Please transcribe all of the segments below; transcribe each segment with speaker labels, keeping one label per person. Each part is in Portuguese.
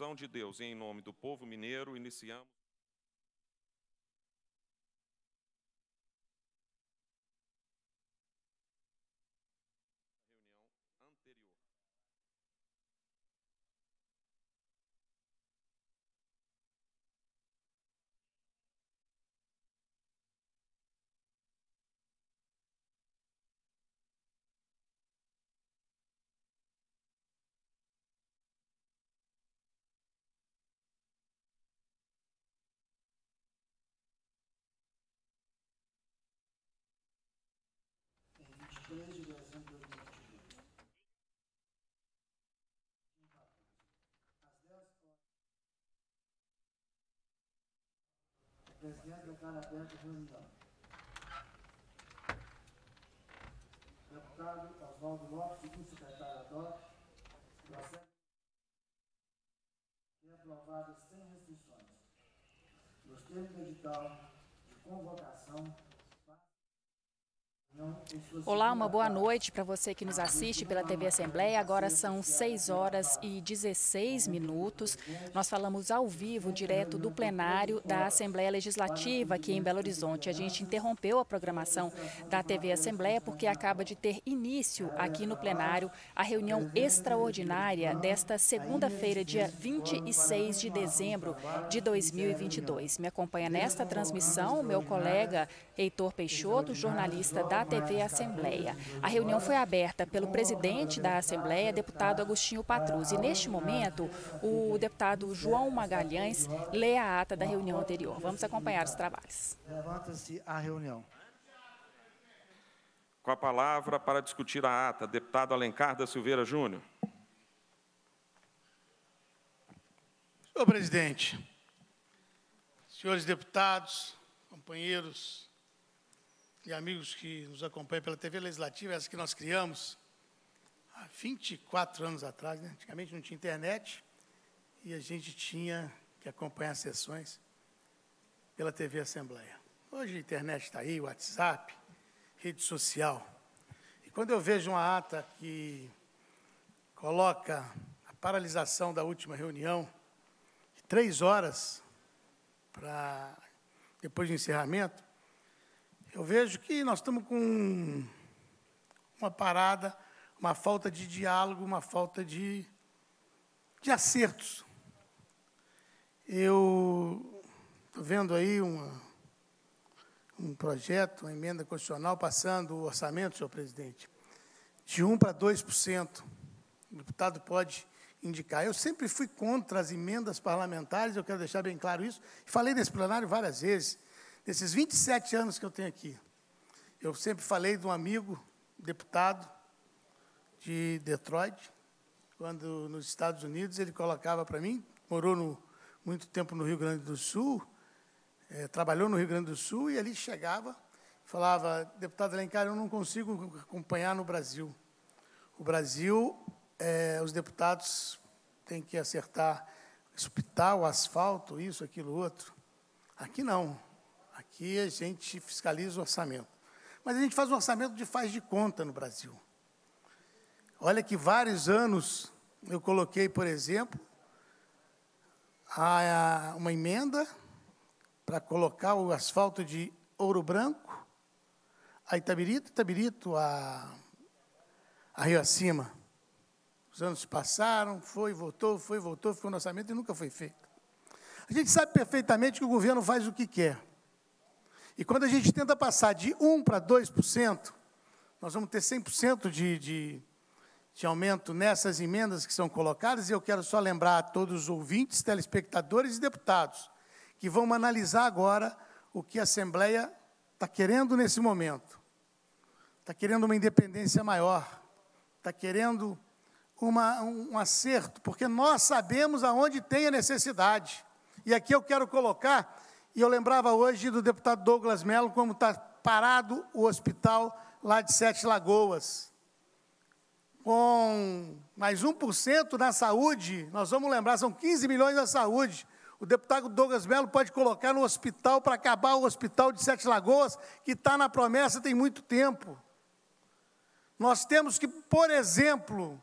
Speaker 1: permissão de Deus e em nome do povo mineiro, iniciamos.
Speaker 2: Presidente declara aberta a reunião. Deputado Oswaldo Lopes, subsecretário Adolfo, processo é aprovado sem restrições. Nos termos do edital de convocação,
Speaker 3: Olá, uma boa noite para você que nos assiste pela TV Assembleia. Agora são 6 horas e 16 minutos. Nós falamos ao vivo, direto do plenário da Assembleia Legislativa aqui em Belo Horizonte. A gente interrompeu a programação da TV Assembleia porque acaba de ter início aqui no plenário a reunião extraordinária desta segunda-feira, dia 26 de dezembro de 2022. Me acompanha nesta transmissão o meu colega Heitor Peixoto, jornalista da TV Assembleia. A reunião foi aberta pelo presidente da Assembleia, deputado Agostinho Patrus. E neste momento, o deputado João Magalhães lê a ata da reunião anterior. Vamos acompanhar os trabalhos.
Speaker 2: Levanta-se a reunião.
Speaker 1: Com a palavra para discutir a ata, deputado Alencar da Silveira Júnior.
Speaker 4: Senhor presidente, senhores deputados, companheiros e amigos que nos acompanham pela TV Legislativa, essa que nós criamos há 24 anos atrás. Né? Antigamente não tinha internet e a gente tinha que acompanhar as sessões pela TV Assembleia. Hoje a internet está aí, WhatsApp, rede social. E quando eu vejo uma ata que coloca a paralisação da última reunião, de três horas para depois do encerramento, eu vejo que nós estamos com uma parada, uma falta de diálogo, uma falta de, de acertos. Eu estou vendo aí uma, um projeto, uma emenda constitucional passando o orçamento, senhor presidente, de 1% para 2%. O deputado pode indicar. Eu sempre fui contra as emendas parlamentares, eu quero deixar bem claro isso. Falei nesse plenário várias vezes. Nesses 27 anos que eu tenho aqui, eu sempre falei de um amigo, deputado de Detroit, quando nos Estados Unidos ele colocava para mim, morou no, muito tempo no Rio Grande do Sul, é, trabalhou no Rio Grande do Sul e ali chegava falava, deputado Alencar, eu não consigo acompanhar no Brasil. O Brasil, é, os deputados têm que acertar hospital, asfalto, isso, aquilo, outro. Aqui não. Aqui a gente fiscaliza o orçamento. Mas a gente faz um orçamento de faz de conta no Brasil. Olha que vários anos eu coloquei, por exemplo, a, uma emenda para colocar o asfalto de Ouro Branco, a Itabirito, Itabirito, a, a Rio Acima. Os anos passaram, foi, voltou, foi, voltou, ficou no orçamento e nunca foi feito. A gente sabe perfeitamente que o governo faz o que quer. E quando a gente tenta passar de 1% para 2%, nós vamos ter 100% de, de, de aumento nessas emendas que são colocadas, e eu quero só lembrar a todos os ouvintes, telespectadores e deputados, que vamos analisar agora o que a Assembleia está querendo nesse momento. Está querendo uma independência maior, está querendo uma, um, um acerto, porque nós sabemos aonde tem a necessidade. E aqui eu quero colocar e eu lembrava hoje do deputado Douglas Mello como está parado o hospital lá de Sete Lagoas. Com mais 1% na saúde, nós vamos lembrar, são 15 milhões na saúde. O deputado Douglas Mello pode colocar no hospital para acabar o hospital de Sete Lagoas, que está na promessa tem muito tempo. Nós temos que, por exemplo,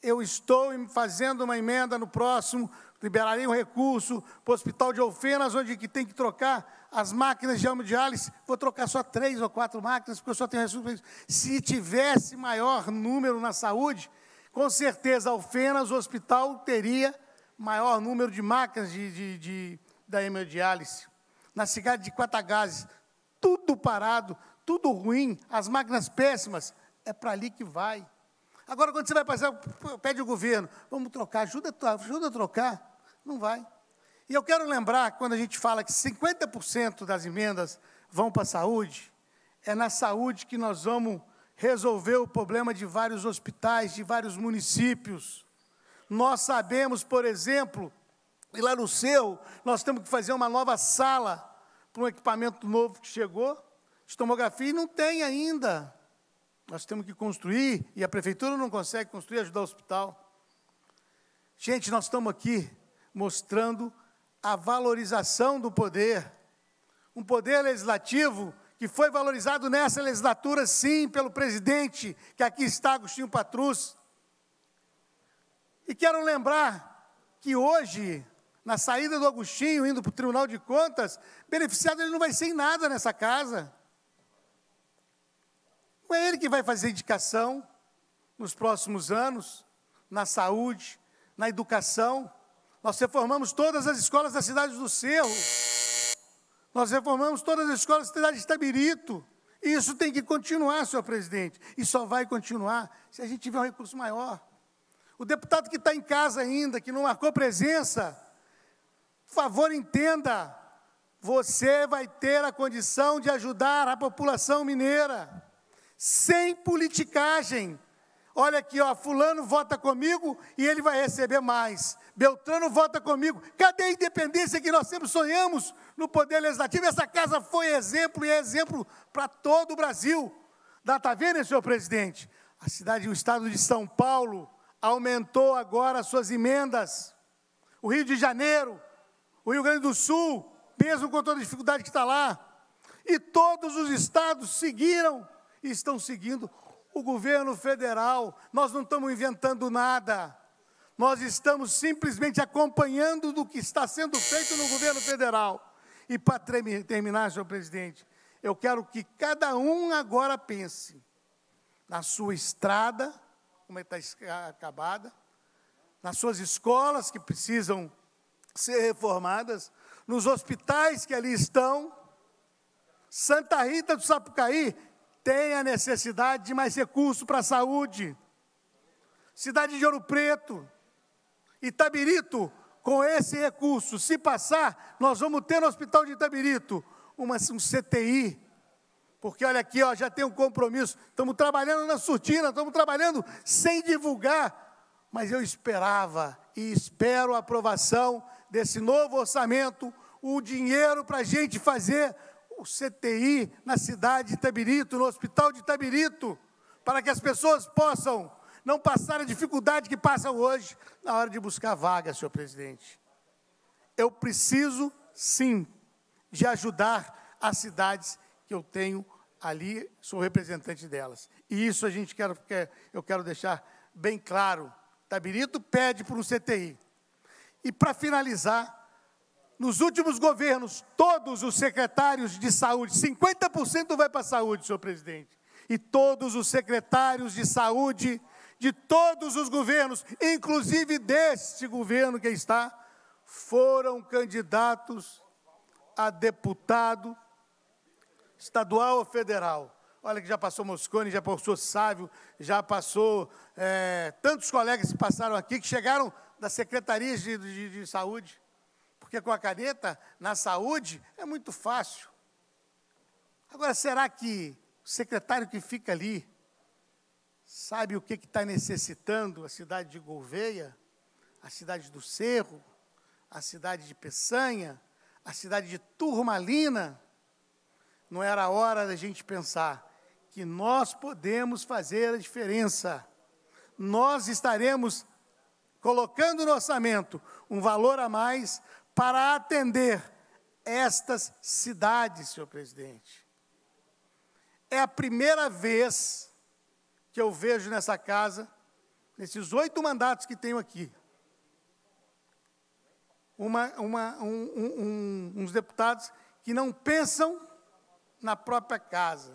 Speaker 4: eu estou fazendo uma emenda no próximo, liberarei um recurso para o Hospital de Alfenas, onde que tem que trocar as máquinas de hemodiálise, vou trocar só três ou quatro máquinas, porque eu só tenho recurso. Se tivesse maior número na saúde, com certeza Alfenas, o hospital, teria maior número de máquinas de, de, de da hemodiálise. Na cidade de Quatagazes, tudo parado, tudo ruim, as máquinas péssimas, é para ali que vai. Agora, quando você vai passar, pede o governo, vamos trocar, ajuda, ajuda a trocar. Não vai. E eu quero lembrar, quando a gente fala que 50% das emendas vão para a saúde, é na saúde que nós vamos resolver o problema de vários hospitais, de vários municípios. Nós sabemos, por exemplo, e lá no seu, nós temos que fazer uma nova sala para um equipamento novo que chegou, de tomografia, e não tem ainda. Nós temos que construir, e a prefeitura não consegue construir, ajudar o hospital. Gente, nós estamos aqui mostrando a valorização do poder. Um poder legislativo que foi valorizado nessa legislatura, sim, pelo presidente, que aqui está, Agostinho Patrus. E quero lembrar que hoje, na saída do Agostinho, indo para o Tribunal de Contas, beneficiado ele não vai ser em nada nessa casa. Não é ele que vai fazer indicação nos próximos anos, na saúde, na educação. Nós reformamos todas as escolas da cidade do Cerro. Nós reformamos todas as escolas da cidade de Itabirito. E isso tem que continuar, senhor presidente. E só vai continuar se a gente tiver um recurso maior. O deputado que está em casa ainda, que não marcou presença, por favor, entenda. Você vai ter a condição de ajudar a população mineira sem politicagem. Olha aqui, ó, fulano vota comigo e ele vai receber mais. Beltrano vota comigo. Cadê a independência que nós sempre sonhamos no poder legislativo? Essa casa foi exemplo e é exemplo para todo o Brasil. Dá tá vendo, senhor presidente? A cidade, o estado de São Paulo aumentou agora as suas emendas. O Rio de Janeiro, o Rio Grande do Sul, mesmo com toda a dificuldade que está lá. E todos os estados seguiram e estão seguindo o governo federal. Nós não estamos inventando nada. Nós estamos simplesmente acompanhando do que está sendo feito no governo federal. E para terminar, senhor presidente, eu quero que cada um agora pense na sua estrada, como está acabada, nas suas escolas que precisam ser reformadas, nos hospitais que ali estão. Santa Rita do Sapucaí tem a necessidade de mais recursos para a saúde. Cidade de Ouro Preto, Itabirito, com esse recurso, se passar, nós vamos ter no Hospital de Itabirito uma, um CTI. Porque olha aqui, ó, já tem um compromisso. Estamos trabalhando na surtina, estamos trabalhando sem divulgar. Mas eu esperava e espero a aprovação desse novo orçamento, o dinheiro para a gente fazer o CTI na cidade de Itabirito, no hospital de Itabirito, para que as pessoas possam não passar a dificuldade que passam hoje na hora de buscar vaga, senhor presidente. Eu preciso, sim, de ajudar as cidades que eu tenho ali, sou representante delas. E isso a gente quer, eu quero deixar bem claro. Tabirito pede por um CTI. E para finalizar, nos últimos governos, todos os secretários de saúde, 50% vai para a saúde, senhor presidente. E todos os secretários de saúde de todos os governos, inclusive deste governo que está, foram candidatos a deputado estadual ou federal. Olha que já passou Moscone, já passou Sávio, já passou é, tantos colegas que passaram aqui, que chegaram das secretarias de, de, de saúde. Porque com a caneta, na saúde, é muito fácil. Agora, será que o secretário que fica ali sabe o que está necessitando a cidade de Gouveia, a cidade do Cerro, a cidade de Peçanha, a cidade de Turmalina? Não era a hora da gente pensar que nós podemos fazer a diferença. Nós estaremos colocando no orçamento um valor a mais para atender estas cidades, senhor presidente. É a primeira vez que eu vejo nessa casa nesses oito mandatos que tenho aqui, uma, uma, um, um, uns deputados que não pensam na própria casa.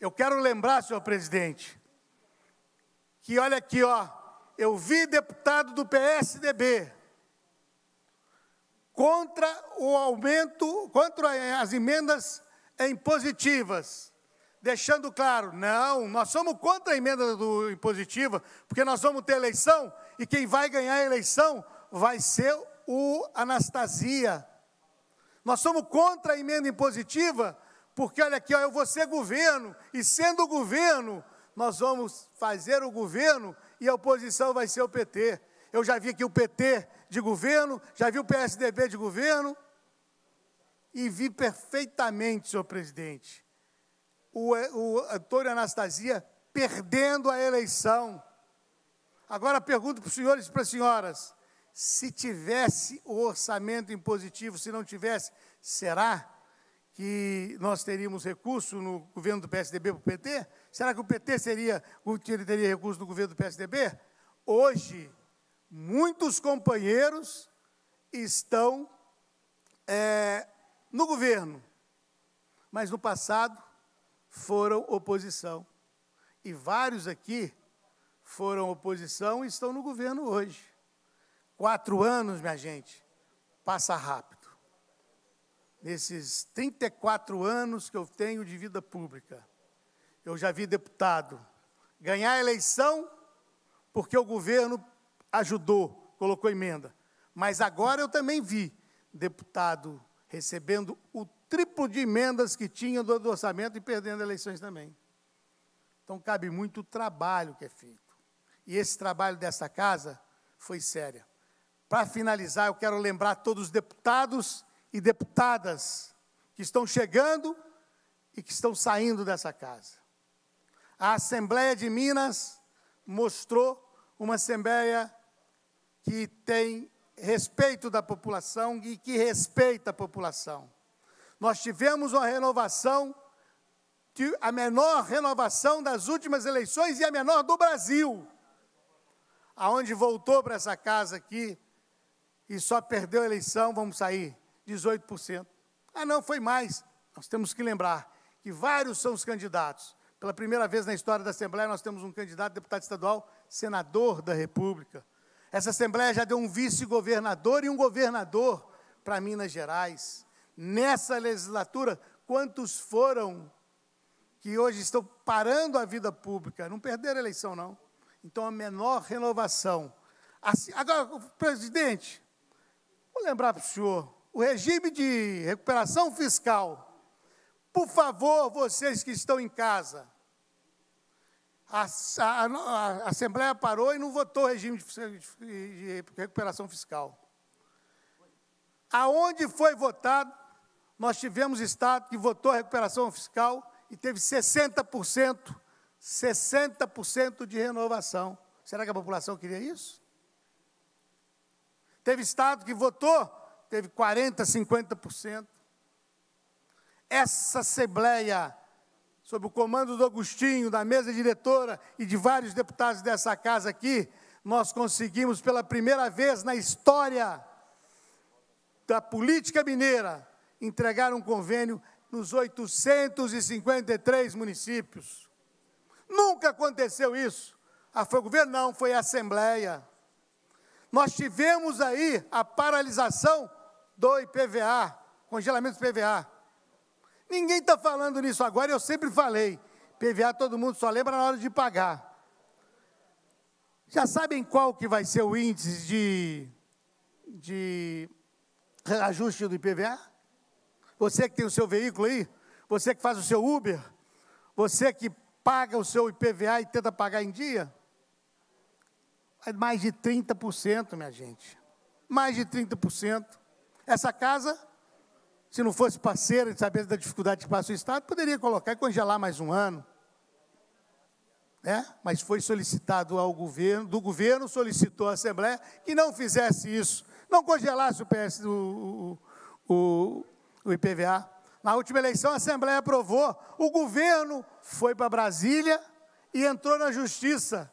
Speaker 4: Eu quero lembrar, senhor presidente, que olha aqui, ó, eu vi deputado do PSDB contra o aumento, contra as emendas impositivas, deixando claro, não, nós somos contra a emenda do impositiva, porque nós vamos ter eleição e quem vai ganhar a eleição vai ser o Anastasia. Nós somos contra a emenda impositiva, porque olha aqui, ó, eu vou ser governo, e sendo governo, nós vamos fazer o governo e a oposição vai ser o PT. Eu já vi aqui o PT de governo, já vi o PSDB de governo, e vi perfeitamente, senhor presidente, o, o Antônio Anastasia perdendo a eleição. Agora pergunto para os senhores e para as senhoras: se tivesse o orçamento impositivo, se não tivesse, será que nós teríamos recurso no governo do PSDB para o PT? Será que o PT seria, teria recurso no governo do PSDB? Hoje, muitos companheiros estão é, no governo, mas no passado foram oposição. E vários aqui foram oposição e estão no governo hoje. Quatro anos, minha gente, passa rápido. Nesses 34 anos que eu tenho de vida pública, eu já vi deputado ganhar a eleição porque o governo ajudou, colocou emenda. Mas agora eu também vi deputado recebendo o triplo de emendas que tinha do orçamento e perdendo eleições também. Então cabe muito trabalho que é feito. E esse trabalho dessa casa foi sério. Para finalizar, eu quero lembrar todos os deputados e deputadas que estão chegando e que estão saindo dessa casa. A Assembleia de Minas mostrou uma Assembleia que tem respeito da população e que respeita a população. Nós tivemos uma renovação, a menor renovação das últimas eleições e a menor do Brasil, aonde voltou para essa casa aqui e só perdeu a eleição, vamos sair, 18%. Ah, não, foi mais. Nós temos que lembrar que vários são os candidatos. Pela primeira vez na história da Assembleia, nós temos um candidato deputado estadual, senador da República. Essa Assembleia já deu um vice-governador e um governador para Minas Gerais. Nessa legislatura, quantos foram que hoje estão parando a vida pública? Não perderam a eleição, não. Então, a menor renovação. Assim, agora, presidente, Vou lembrar para o senhor, o regime de recuperação fiscal. Por favor, vocês que estão em casa, a, a, a, Assembleia parou e não votou regime de, de, de recuperação fiscal. Aonde foi votado, nós tivemos Estado que votou a recuperação fiscal e teve 60%, 60% de renovação. Será que a população queria isso? Teve estado que votou, teve 40%, 50%. Essa Assembleia, sob o comando do Agostinho, da mesa diretora e de vários deputados dessa casa aqui, nós conseguimos pela primeira vez na história da política mineira entregar um convênio nos 853 municípios. Nunca aconteceu isso. Ah, foi o governo? Não, foi a Assembleia. Nós tivemos aí a paralisação do IPVA, congelamento do IPVA. Ninguém está falando nisso agora, eu sempre falei. PVA todo mundo só lembra na hora de pagar. Já sabem qual que vai ser o índice de, de ajuste do IPVA? Você que tem o seu veículo aí, você que faz o seu Uber, você que paga o seu IPVA e tenta pagar em dia, mais de 30%, minha gente. Mais de 30%. Essa casa, se não fosse parceira de saber da dificuldade que passa o Estado, poderia colocar e congelar mais um ano. Né? Mas foi solicitado ao governo, do governo solicitou à Assembleia que não fizesse isso, não congelasse o, PS, o, o, o IPVA. Na última eleição, a Assembleia aprovou, o governo foi para Brasília e entrou na Justiça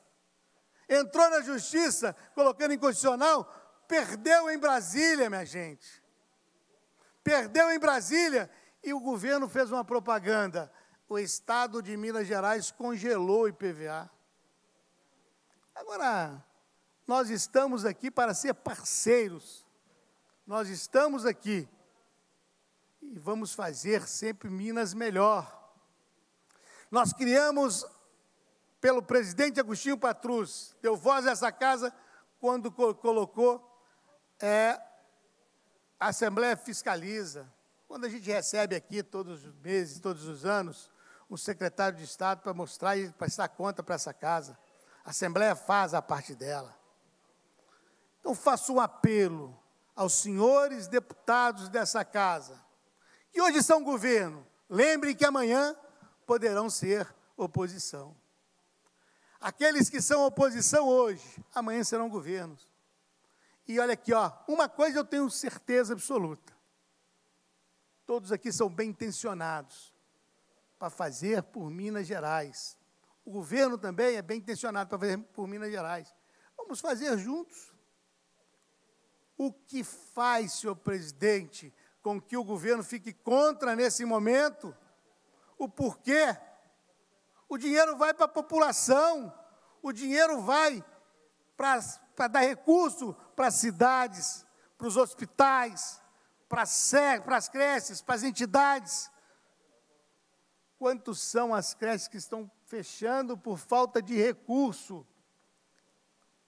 Speaker 4: entrou na justiça, colocando em constitucional, perdeu em Brasília, minha gente. Perdeu em Brasília e o governo fez uma propaganda. O estado de Minas Gerais congelou o IPVA. Agora, nós estamos aqui para ser parceiros. Nós estamos aqui e vamos fazer sempre Minas melhor. Nós criamos, pelo presidente Agostinho Patrus, deu voz a essa casa quando colocou é, a Assembleia Fiscaliza. Quando a gente recebe aqui todos os meses, todos os anos, um secretário de Estado para mostrar e prestar conta para essa casa. A Assembleia faz a parte dela. Então faço um apelo aos senhores deputados dessa casa, que hoje são governo, lembrem que amanhã poderão ser oposição. Aqueles que são oposição hoje, amanhã serão governos. E olha aqui, ó, uma coisa eu tenho certeza absoluta. Todos aqui são bem intencionados para fazer por Minas Gerais. O governo também é bem intencionado para fazer por Minas Gerais. Vamos fazer juntos. O que faz, senhor presidente, com que o governo fique contra nesse momento? O porquê? O dinheiro vai para a população, o dinheiro vai para dar recurso para as cidades, para os hospitais, para as creches, para as entidades. Quantos são as creches que estão fechando por falta de recurso?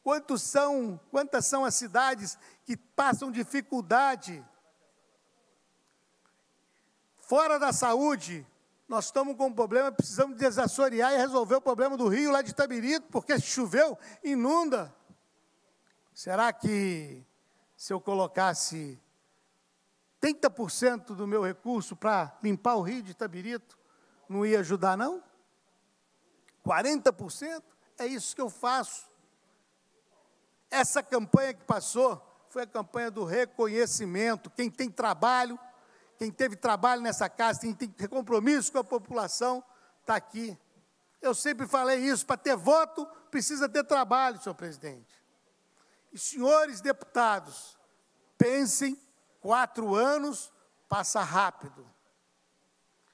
Speaker 4: Quantos são, quantas são as cidades que passam dificuldade? Fora da saúde, nós estamos com um problema, precisamos desassorear e resolver o problema do rio lá de Itabirito, porque choveu, inunda. Será que se eu colocasse 30% do meu recurso para limpar o rio de Itabirito, não ia ajudar, não? 40%? É isso que eu faço. Essa campanha que passou foi a campanha do reconhecimento. Quem tem trabalho, quem teve trabalho nessa casa, quem tem compromisso com a população, está aqui. Eu sempre falei isso: para ter voto, precisa ter trabalho, senhor presidente. E senhores deputados, pensem, quatro anos passa rápido.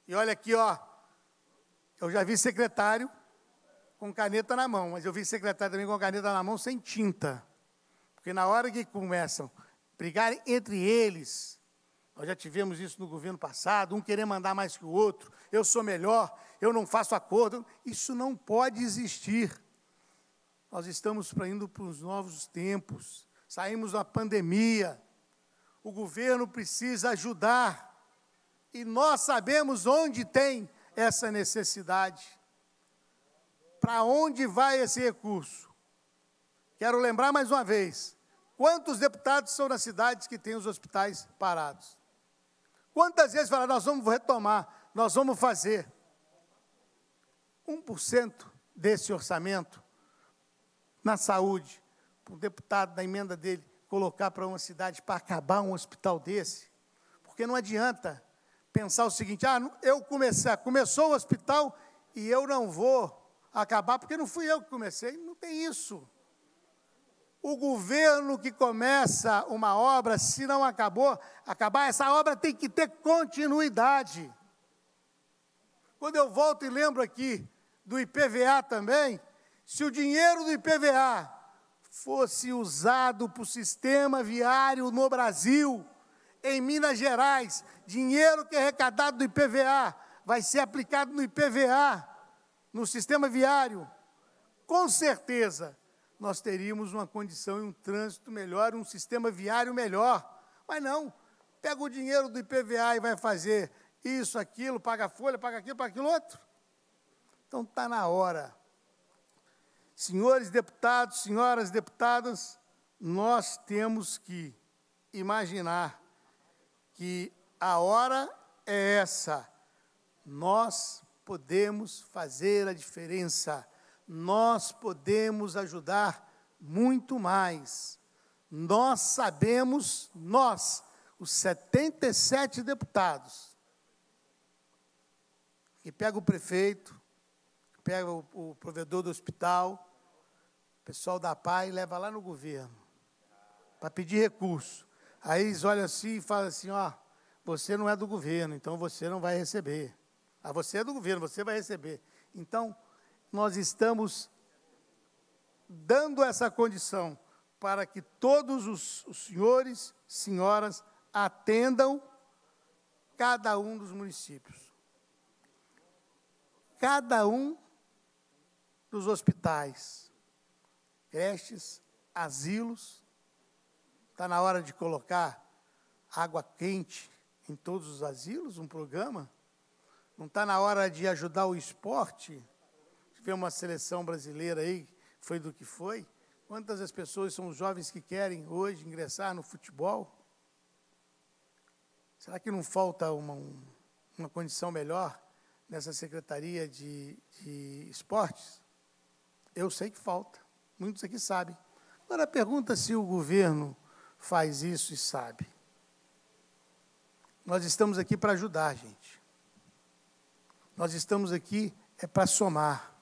Speaker 4: E olha aqui, ó, eu já vi secretário com caneta na mão, mas eu vi secretário também com caneta na mão sem tinta. Porque na hora que começam a brigar entre eles, nós já tivemos isso no governo passado, um querer mandar mais que o outro, eu sou melhor, eu não faço acordo. Isso não pode existir. Nós estamos indo para os novos tempos, saímos da pandemia, o governo precisa ajudar, e nós sabemos onde tem essa necessidade. Para onde vai esse recurso? Quero lembrar mais uma vez: quantos deputados são nas cidades que têm os hospitais parados? Quantas vezes falaram, nós vamos retomar, nós vamos fazer? 1% desse orçamento na saúde, o deputado da emenda dele colocar para uma cidade para acabar um hospital desse, porque não adianta pensar o seguinte: ah, eu comecei, começou o hospital e eu não vou acabar, porque não fui eu que comecei. Não tem isso. O governo que começa uma obra, se não acabou, acabar, essa obra tem que ter continuidade. Quando eu volto e lembro aqui do IPVA também, se o dinheiro do IPVA fosse usado para o sistema viário no Brasil, em Minas Gerais, dinheiro que é arrecadado do IPVA vai ser aplicado no IPVA, no sistema viário, com certeza nós teríamos uma condição e um trânsito melhor, um sistema viário melhor. Mas não, pega o dinheiro do IPVA e vai fazer isso, aquilo, paga folha, paga aquilo, paga aquilo outro. Então está na hora. Senhores deputados, senhoras deputadas, nós temos que imaginar que a hora é essa. Nós podemos fazer a diferença. Nós podemos ajudar muito mais. Nós sabemos, nós, os 77 deputados, que pega o prefeito, pega o, o provedor do hospital, pessoal da PAI leva lá no governo para pedir recurso. Aí eles olham assim e falam assim, ó, você não é do governo, então você não vai receber. Ah, você é do governo, você vai receber. Então, nós estamos dando essa condição para que todos os, os senhores, senhoras, atendam cada um dos municípios. Cada um dos hospitais, creches, asilos. Está na hora de colocar água quente em todos os asilos, um programa. Não está na hora de ajudar o esporte? Tivemos uma seleção brasileira aí, foi do que foi. Quantas as pessoas são os jovens que querem hoje ingressar no futebol? Será que não falta uma, uma condição melhor nessa Secretaria de, de Esportes? Eu sei que falta, muitos aqui sabem. Agora, pergunta se o governo faz isso e sabe. Nós estamos aqui para ajudar, gente. Nós estamos aqui é para somar.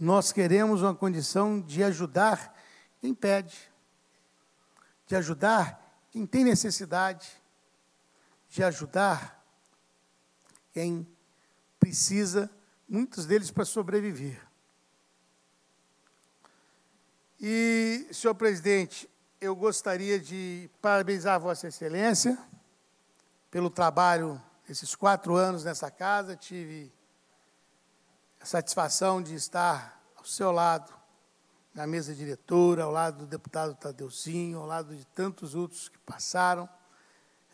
Speaker 4: Nós queremos uma condição de ajudar quem pede, de ajudar quem tem necessidade, de ajudar quem precisa, muitos deles para sobreviver. E, senhor presidente, eu gostaria de parabenizar Vossa Excelência pelo trabalho esses quatro anos nessa casa. Tive a satisfação de estar ao seu lado, na mesa diretora, ao lado do deputado Tadeuzinho, ao lado de tantos outros que passaram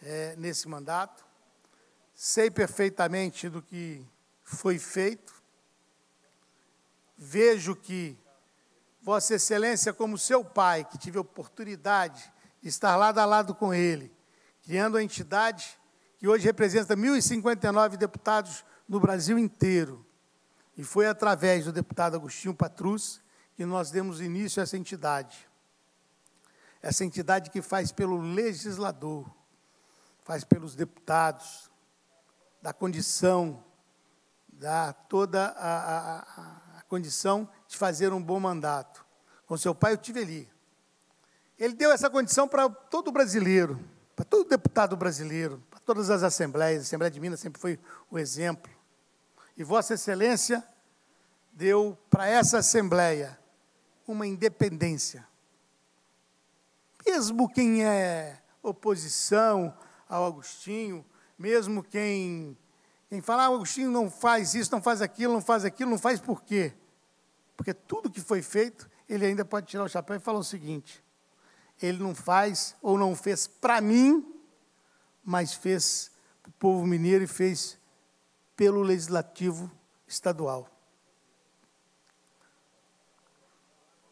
Speaker 4: é, nesse mandato. Sei perfeitamente do que foi feito. Vejo que Vossa Excelência, como seu pai, que tive a oportunidade de estar lado a lado com ele, criando a entidade que hoje representa 1.059 deputados no Brasil inteiro. E foi através do deputado Agostinho Patrus que nós demos início a essa entidade. Essa entidade que faz pelo legislador, faz pelos deputados, da condição, da toda a, a, a condição de fazer um bom mandato. Com seu pai, eu tive ali. Ele deu essa condição para todo brasileiro, para todo deputado brasileiro, para todas as assembleias. A Assembleia de Minas sempre foi o exemplo. E Vossa Excelência deu para essa Assembleia uma independência. Mesmo quem é oposição ao Agostinho, mesmo quem, quem fala, ah, Agostinho não faz isso, não faz aquilo, não faz aquilo, não faz por quê? Porque tudo que foi feito, ele ainda pode tirar o chapéu e falar o seguinte: ele não faz ou não fez para mim, mas fez para o povo mineiro e fez pelo legislativo estadual.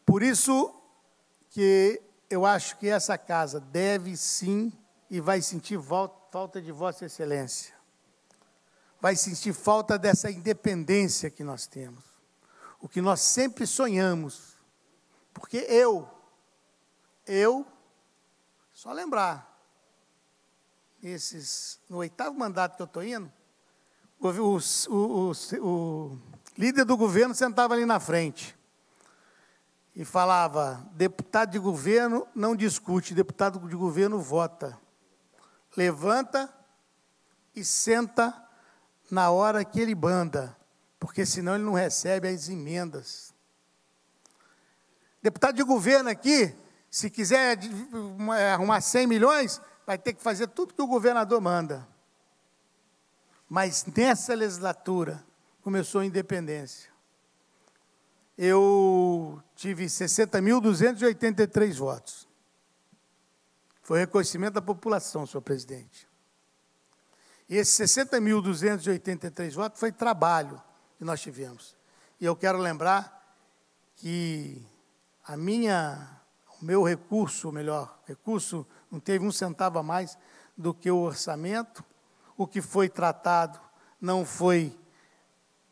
Speaker 4: Por isso que eu acho que essa casa deve sim e vai sentir falta de Vossa Excelência. Vai sentir falta dessa independência que nós temos. O que nós sempre sonhamos. Porque eu, eu, só lembrar, esses, no oitavo mandato que eu estou indo, o, o, o, o líder do governo sentava ali na frente e falava: deputado de governo não discute, deputado de governo vota. Levanta e senta na hora que ele banda, porque senão ele não recebe as emendas. Deputado de governo aqui, se quiser arrumar 100 milhões, vai ter que fazer tudo que o governador manda. Mas nessa legislatura começou a independência eu tive 60.283 votos. Foi reconhecimento da população, senhor presidente. E esses 60.283 votos foi trabalho que nós tivemos. E eu quero lembrar que a minha, o meu recurso, ou melhor, recurso não teve um centavo a mais do que o orçamento. O que foi tratado não foi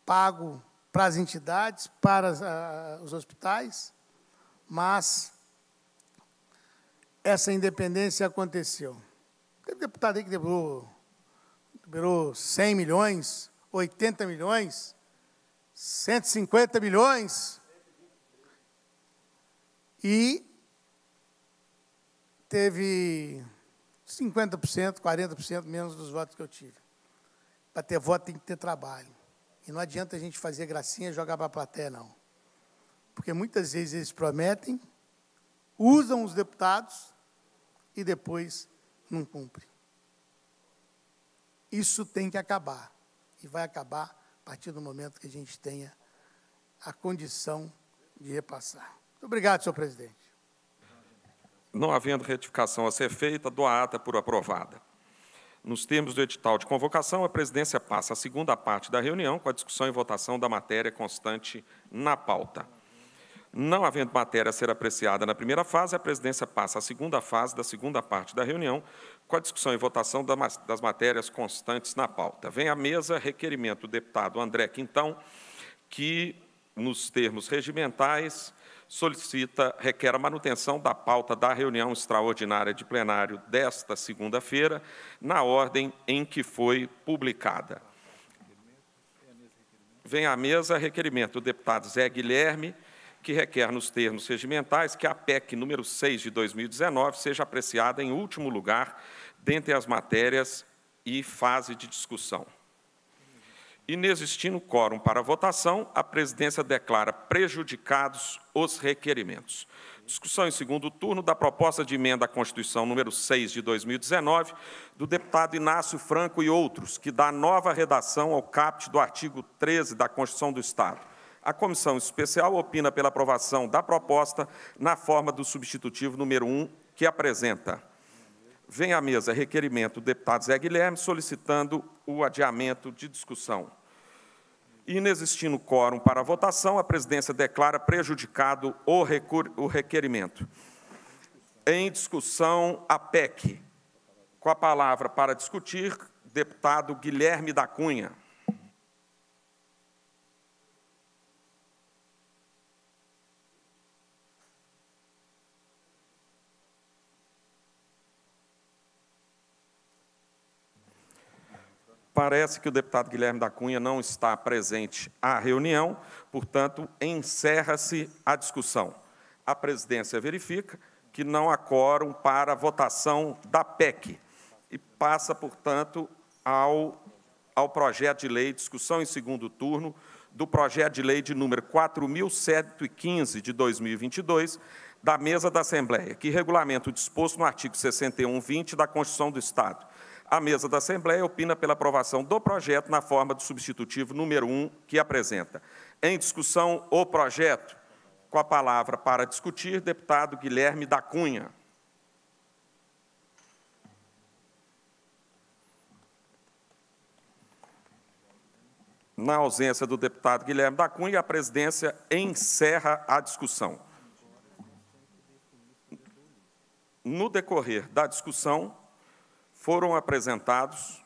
Speaker 4: pago para as entidades, para uh, os hospitais, mas essa independência aconteceu. Teve deputado aí que liberou, liberou 100 milhões, 80 milhões, 150 milhões. E teve 50%, 40% menos dos votos que eu tive. Para ter voto tem que ter trabalho. E não adianta a gente fazer gracinha e jogar para a plateia, não. Porque muitas vezes eles prometem, usam os deputados e depois não cumprem. Isso tem que acabar. E vai acabar partir do momento que a gente tenha a condição de repassar. Muito obrigado, senhor presidente.
Speaker 1: Não havendo retificação a ser feita, dou a ata por aprovada. Nos termos do edital de convocação, a presidência passa a segunda parte da reunião com a discussão e votação da matéria constante na pauta. Não havendo matéria a ser apreciada na primeira fase, a presidência passa à segunda fase da segunda parte da reunião, com a discussão e votação das matérias constantes na pauta. Vem à mesa requerimento do deputado André Quintão, que, nos termos regimentais, solicita, requer a manutenção da pauta da reunião extraordinária de plenário desta segunda-feira, na ordem em que foi publicada. Vem à mesa requerimento do deputado Zé Guilherme, que requer, nos termos regimentais, que a PEC número 6 de 2019 seja apreciada em último lugar dentre as matérias e fase de discussão. Inexistindo quórum para votação, a presidência declara prejudicados os requerimentos. Discussão em segundo turno da proposta de emenda à Constituição número 6 de 2019, do deputado Inácio Franco e outros, que dá nova redação ao caput do artigo 13 da Constituição do Estado. A comissão especial opina pela aprovação da proposta na forma do substitutivo número 1, que apresenta. Vem à mesa requerimento do deputado Zé Guilherme solicitando o adiamento de discussão. Inexistindo quórum para a votação, a presidência declara prejudicado o, o requerimento. Em discussão, a PEC. Com a palavra para discutir, deputado Guilherme da Cunha. Parece que o deputado Guilherme da Cunha não está presente à reunião, portanto, encerra-se a discussão. A presidência verifica que não há quórum para a votação da PEC e passa, portanto, ao, ao projeto de lei, discussão em segundo turno, do projeto de lei de número 4.115 de 2022, da mesa da Assembleia, que regulamenta o disposto no artigo 61.20 da Constituição do Estado a mesa da Assembleia opina pela aprovação do projeto na forma do substitutivo número 1 que apresenta. Em discussão, o projeto. Com a palavra para discutir, deputado Guilherme da Cunha. Na ausência do deputado Guilherme da Cunha, a presidência encerra a discussão. No decorrer da discussão, foram apresentados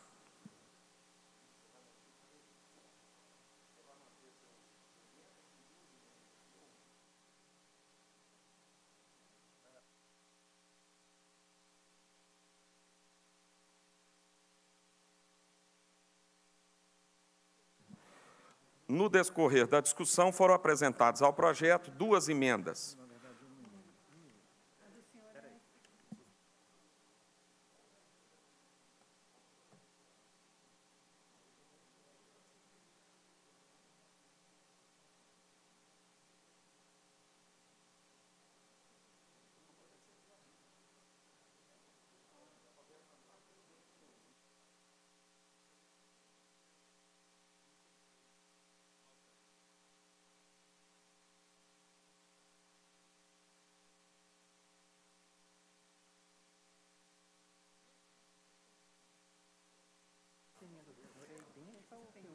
Speaker 1: No decorrer da discussão, foram apresentadas ao projeto duas emendas.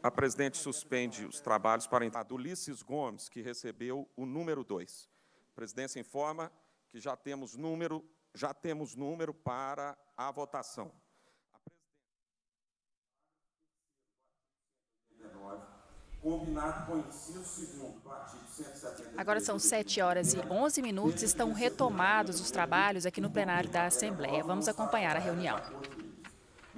Speaker 1: A presidente suspende os trabalhos para a do Ulisses Gomes, que recebeu o número 2. A presidência informa que já temos número, já temos número para a votação.
Speaker 3: combinado com o inciso segundo do artigo 173. Agora são 7 horas e 11 minutos, estão retomados os trabalhos aqui no plenário da Assembleia. Vamos acompanhar a reunião.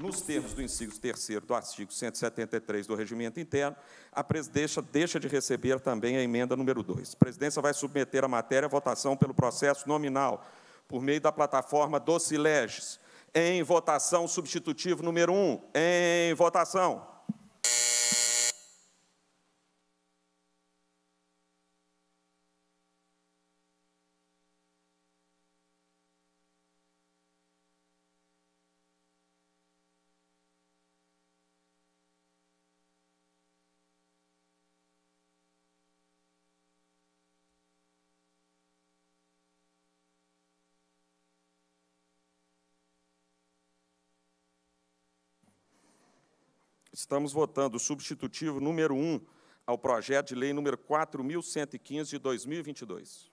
Speaker 1: Nos termos do inciso 3 do artigo 173 do Regimento Interno, a presidência deixa de receber também a emenda número 2. A presidência vai submeter a matéria à votação pelo processo nominal, por meio da plataforma do Sileges. Em votação, substitutivo número 1. Um. Em votação. Estamos votando o substitutivo número 1 ao projeto de lei número 4.115 de 2022.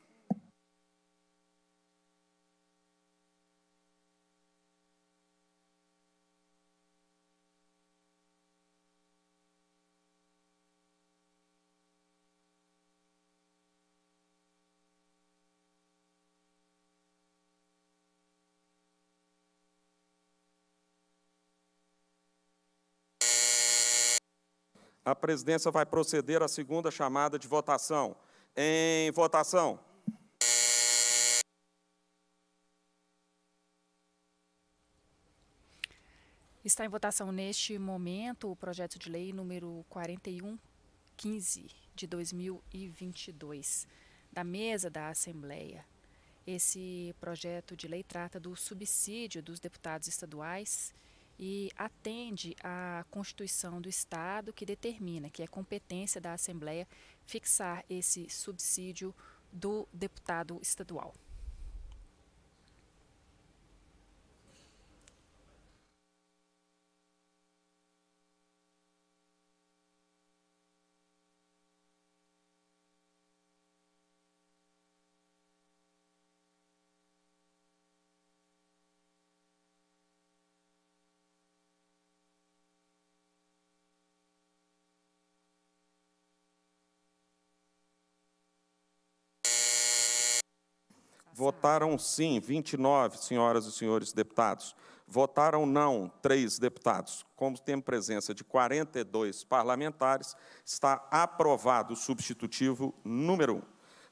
Speaker 1: A presidência vai proceder à segunda chamada de votação. Em votação.
Speaker 3: Está em votação neste momento o projeto de lei número 4115 de 2022 da mesa da Assembleia. Esse projeto de lei trata do subsídio dos deputados estaduais e atende à Constituição do Estado, que determina que é competência da Assembleia fixar esse subsídio do deputado estadual.
Speaker 1: Votaram sim 29 senhoras e senhores deputados. Votaram não três deputados. Como tem presença de 42 parlamentares, está aprovado o substitutivo número 1.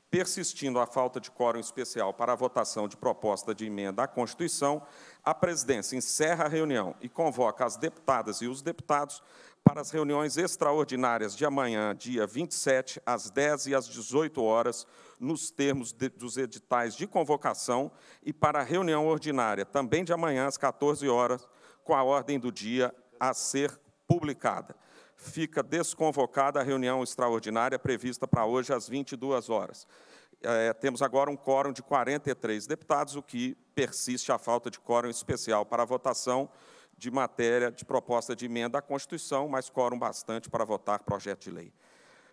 Speaker 1: Persistindo a falta de quórum especial para a votação de proposta de emenda à Constituição, a presidência encerra a reunião e convoca as deputadas e os deputados para as reuniões extraordinárias de amanhã, dia 27, às 10 e às 18 horas, nos termos de, dos editais de convocação, e para a reunião ordinária, também de amanhã, às 14 horas, com a ordem do dia a ser publicada. Fica desconvocada a reunião extraordinária prevista para hoje, às 22 horas. É, temos agora um quórum de 43 deputados, o que persiste a falta de quórum especial para a votação de matéria de proposta de emenda à Constituição, mas quórum bastante para votar projeto de lei.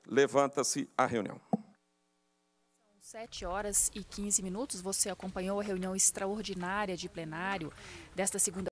Speaker 1: Levanta-se a reunião.
Speaker 3: 7 horas e 15 minutos, você acompanhou a reunião extraordinária de plenário desta segunda